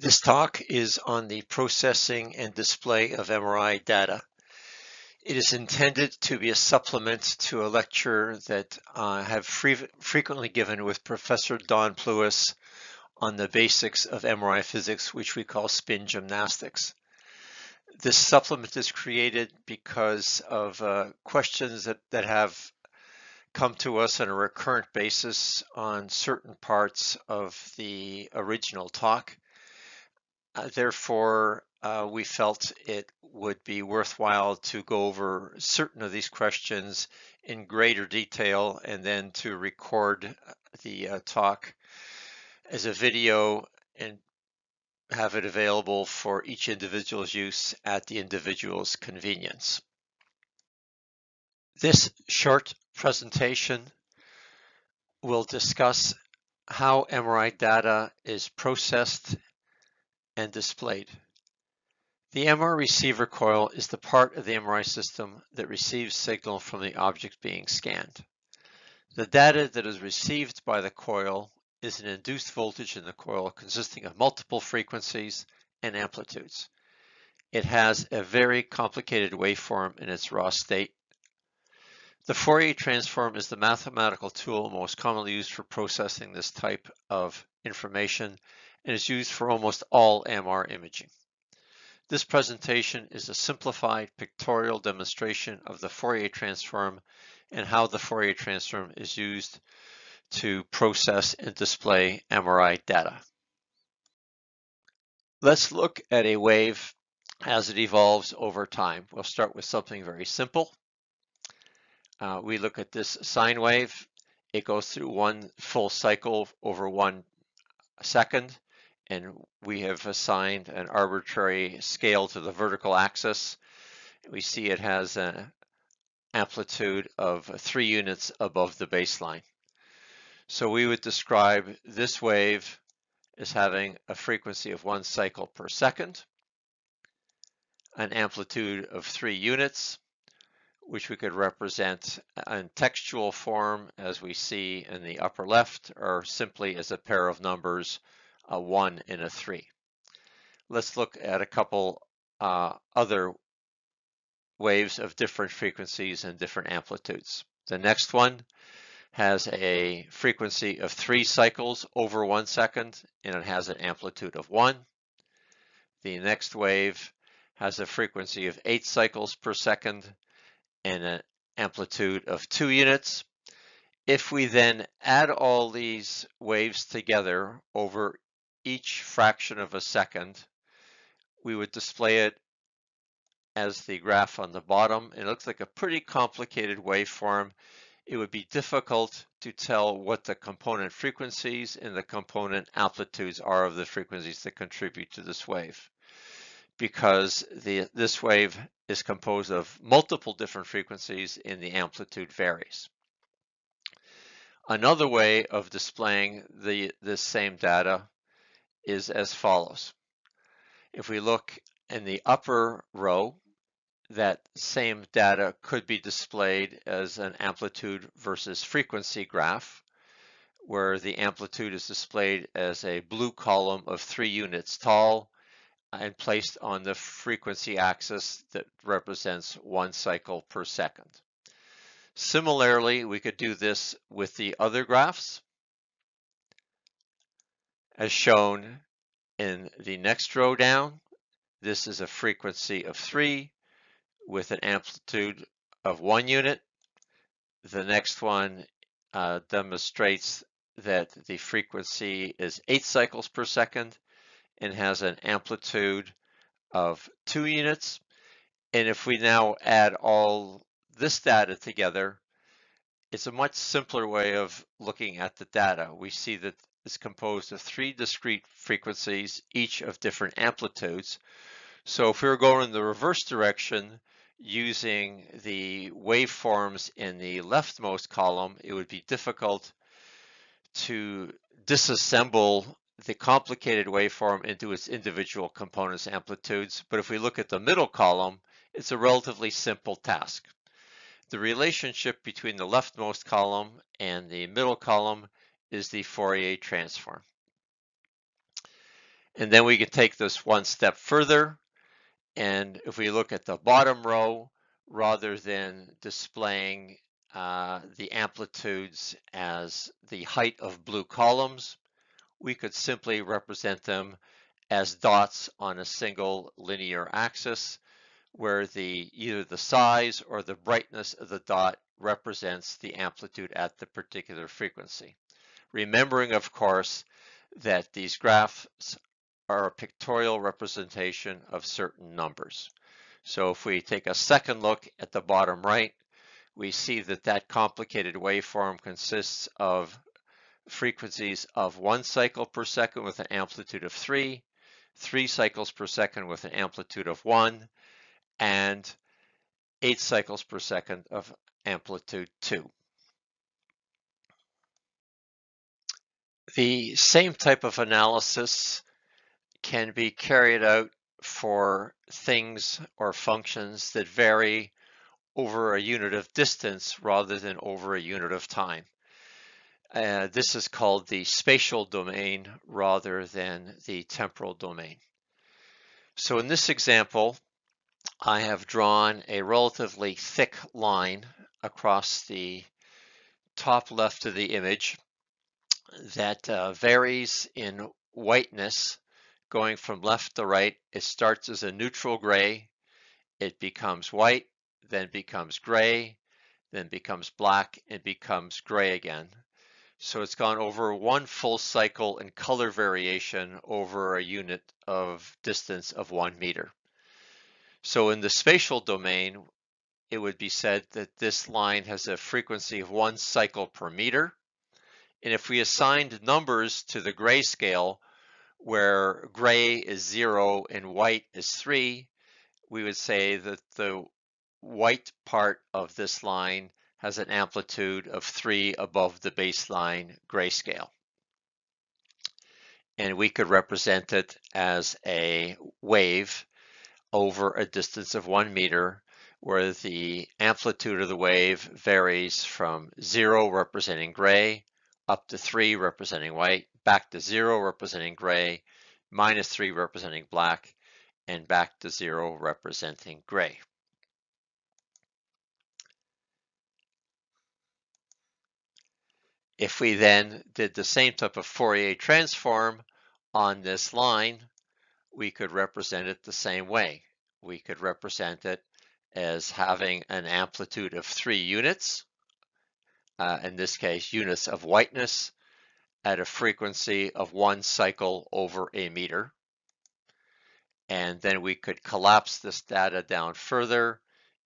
This talk is on the processing and display of MRI data. It is intended to be a supplement to a lecture that I have free, frequently given with Professor Don Plewes on the basics of MRI physics, which we call spin gymnastics. This supplement is created because of uh, questions that, that have come to us on a recurrent basis on certain parts of the original talk uh, therefore, uh, we felt it would be worthwhile to go over certain of these questions in greater detail and then to record uh, the uh, talk as a video and have it available for each individual's use at the individual's convenience. This short presentation will discuss how MRI data is processed and displayed. The MR receiver coil is the part of the MRI system that receives signal from the object being scanned. The data that is received by the coil is an induced voltage in the coil consisting of multiple frequencies and amplitudes. It has a very complicated waveform in its raw state. The Fourier transform is the mathematical tool most commonly used for processing this type of information and is used for almost all MR imaging. This presentation is a simplified pictorial demonstration of the Fourier transform and how the Fourier transform is used to process and display MRI data. Let's look at a wave as it evolves over time. We'll start with something very simple. Uh, we look at this sine wave. It goes through one full cycle over one second and we have assigned an arbitrary scale to the vertical axis. We see it has an amplitude of three units above the baseline. So we would describe this wave as having a frequency of one cycle per second, an amplitude of three units, which we could represent in textual form as we see in the upper left, or simply as a pair of numbers a 1 and a 3. Let's look at a couple uh, other waves of different frequencies and different amplitudes. The next one has a frequency of three cycles over one second and it has an amplitude of one. The next wave has a frequency of eight cycles per second and an amplitude of two units. If we then add all these waves together over each fraction of a second, we would display it as the graph on the bottom. It looks like a pretty complicated waveform. It would be difficult to tell what the component frequencies and the component amplitudes are of the frequencies that contribute to this wave because the, this wave is composed of multiple different frequencies and the amplitude varies. Another way of displaying the this same data is as follows. If we look in the upper row, that same data could be displayed as an amplitude versus frequency graph, where the amplitude is displayed as a blue column of three units tall and placed on the frequency axis that represents one cycle per second. Similarly, we could do this with the other graphs as shown in the next row down. This is a frequency of three with an amplitude of one unit. The next one uh, demonstrates that the frequency is eight cycles per second and has an amplitude of two units. And if we now add all this data together, it's a much simpler way of looking at the data. We see that is composed of three discrete frequencies, each of different amplitudes. So if we were going in the reverse direction using the waveforms in the leftmost column, it would be difficult to disassemble the complicated waveform into its individual components amplitudes. But if we look at the middle column, it's a relatively simple task. The relationship between the leftmost column and the middle column is the Fourier transform. And then we can take this one step further. And if we look at the bottom row, rather than displaying uh, the amplitudes as the height of blue columns, we could simply represent them as dots on a single linear axis where the either the size or the brightness of the dot represents the amplitude at the particular frequency. Remembering, of course, that these graphs are a pictorial representation of certain numbers. So if we take a second look at the bottom right, we see that that complicated waveform consists of frequencies of one cycle per second with an amplitude of three, three cycles per second with an amplitude of one, and eight cycles per second of amplitude two. The same type of analysis can be carried out for things or functions that vary over a unit of distance rather than over a unit of time. Uh, this is called the spatial domain rather than the temporal domain. So in this example, I have drawn a relatively thick line across the top left of the image that uh, varies in whiteness going from left to right. It starts as a neutral gray, it becomes white, then becomes gray, then becomes black, and becomes gray again. So it's gone over one full cycle in color variation over a unit of distance of one meter. So in the spatial domain, it would be said that this line has a frequency of one cycle per meter. And if we assigned numbers to the grayscale, where gray is zero and white is three, we would say that the white part of this line has an amplitude of 3 above the baseline grayscale. And we could represent it as a wave over a distance of 1 meter where the amplitude of the wave varies from 0 representing gray up to 3 representing white, back to 0 representing gray, minus 3 representing black, and back to 0 representing gray. If we then did the same type of Fourier transform on this line, we could represent it the same way. We could represent it as having an amplitude of three units, uh, in this case, units of whiteness at a frequency of one cycle over a meter. And then we could collapse this data down further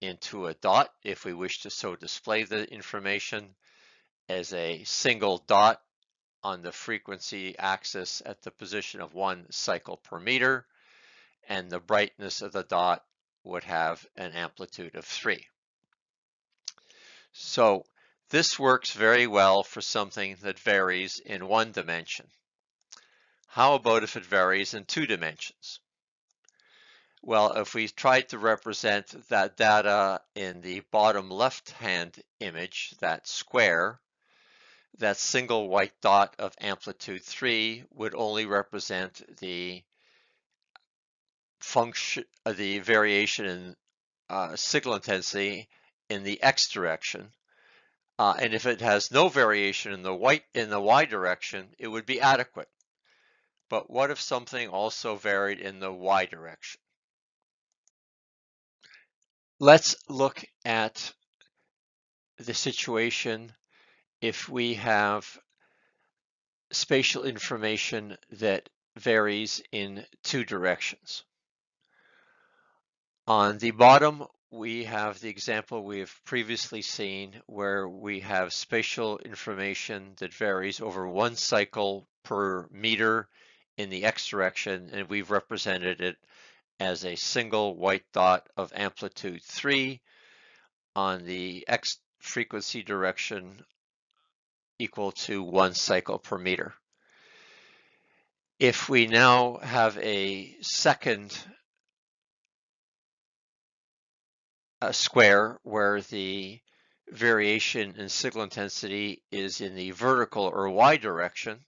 into a dot if we wish to so display the information as a single dot on the frequency axis at the position of one cycle per meter, and the brightness of the dot would have an amplitude of three. So this works very well for something that varies in one dimension. How about if it varies in two dimensions? Well, if we tried to represent that data in the bottom left-hand image, that square, that single white dot of amplitude 3 would only represent the function, uh, the variation in uh, signal intensity in the x direction. Uh, and if it has no variation in the white in the y direction, it would be adequate. But what if something also varied in the y direction? Let's look at the situation if we have spatial information that varies in two directions. On the bottom, we have the example we have previously seen where we have spatial information that varies over one cycle per meter in the x direction, and we've represented it as a single white dot of amplitude 3 on the x frequency direction equal to one cycle per meter. If we now have a second uh, square where the variation in signal intensity is in the vertical or y direction,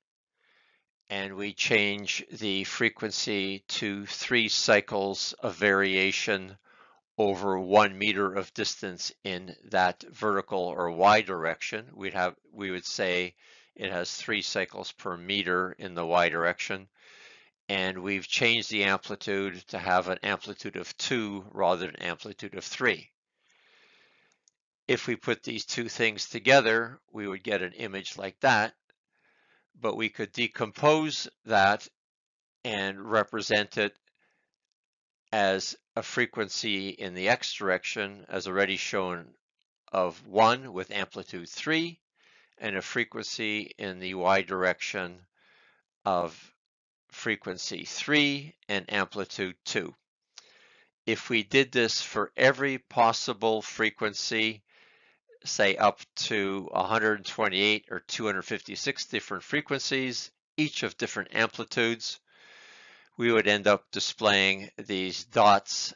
and we change the frequency to three cycles of variation over one meter of distance in that vertical or y direction, we'd have we would say it has three cycles per meter in the y direction. And we've changed the amplitude to have an amplitude of two rather than amplitude of three. If we put these two things together, we would get an image like that, but we could decompose that and represent it as a frequency in the x direction, as already shown, of 1 with amplitude 3, and a frequency in the y direction of frequency 3 and amplitude 2. If we did this for every possible frequency, say up to 128 or 256 different frequencies, each of different amplitudes, we would end up displaying these dots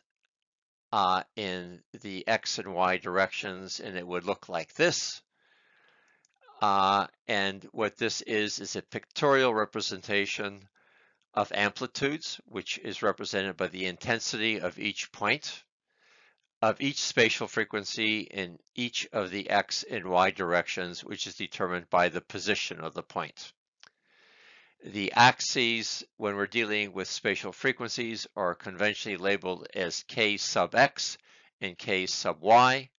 uh, in the X and Y directions, and it would look like this. Uh, and what this is, is a pictorial representation of amplitudes, which is represented by the intensity of each point of each spatial frequency in each of the X and Y directions, which is determined by the position of the point. The axes, when we're dealing with spatial frequencies, are conventionally labeled as k sub x and k sub y,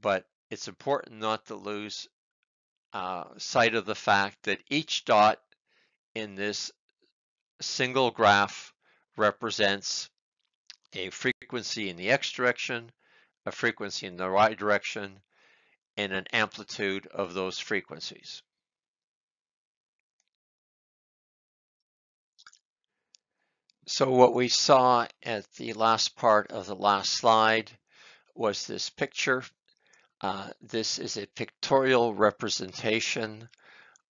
but it's important not to lose uh, sight of the fact that each dot in this single graph represents a frequency in the x direction, a frequency in the y direction, and an amplitude of those frequencies. So what we saw at the last part of the last slide was this picture. Uh, this is a pictorial representation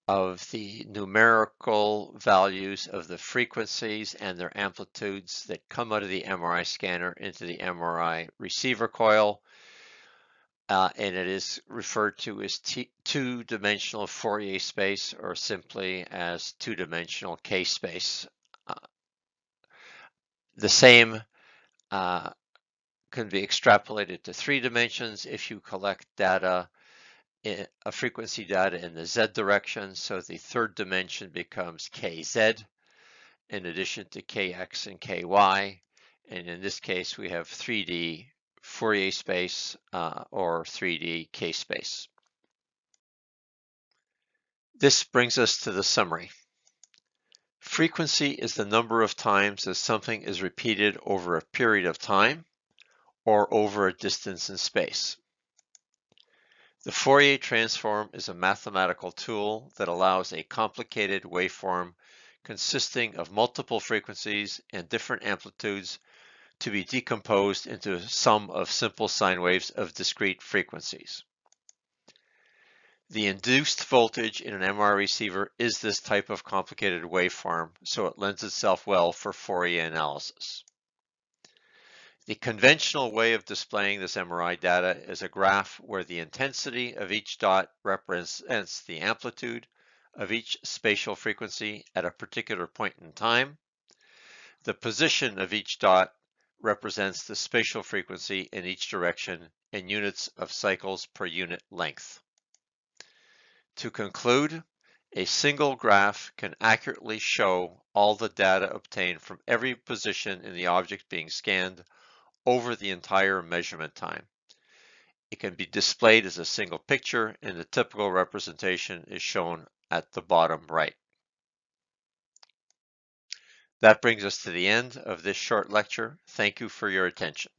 of the numerical values of the frequencies and their amplitudes that come out of the MRI scanner into the MRI receiver coil. Uh, and it is referred to as two-dimensional Fourier space or simply as two-dimensional K-space uh, the same uh, can be extrapolated to three dimensions if you collect data, a frequency data in the Z direction. So the third dimension becomes KZ in addition to KX and KY. And in this case, we have 3D Fourier space uh, or 3D K space. This brings us to the summary. Frequency is the number of times that something is repeated over a period of time or over a distance in space. The Fourier transform is a mathematical tool that allows a complicated waveform consisting of multiple frequencies and different amplitudes to be decomposed into a sum of simple sine waves of discrete frequencies. The induced voltage in an MR receiver is this type of complicated waveform, so it lends itself well for Fourier analysis. The conventional way of displaying this MRI data is a graph where the intensity of each dot represents the amplitude of each spatial frequency at a particular point in time. The position of each dot represents the spatial frequency in each direction in units of cycles per unit length. To conclude, a single graph can accurately show all the data obtained from every position in the object being scanned over the entire measurement time. It can be displayed as a single picture and the typical representation is shown at the bottom right. That brings us to the end of this short lecture. Thank you for your attention.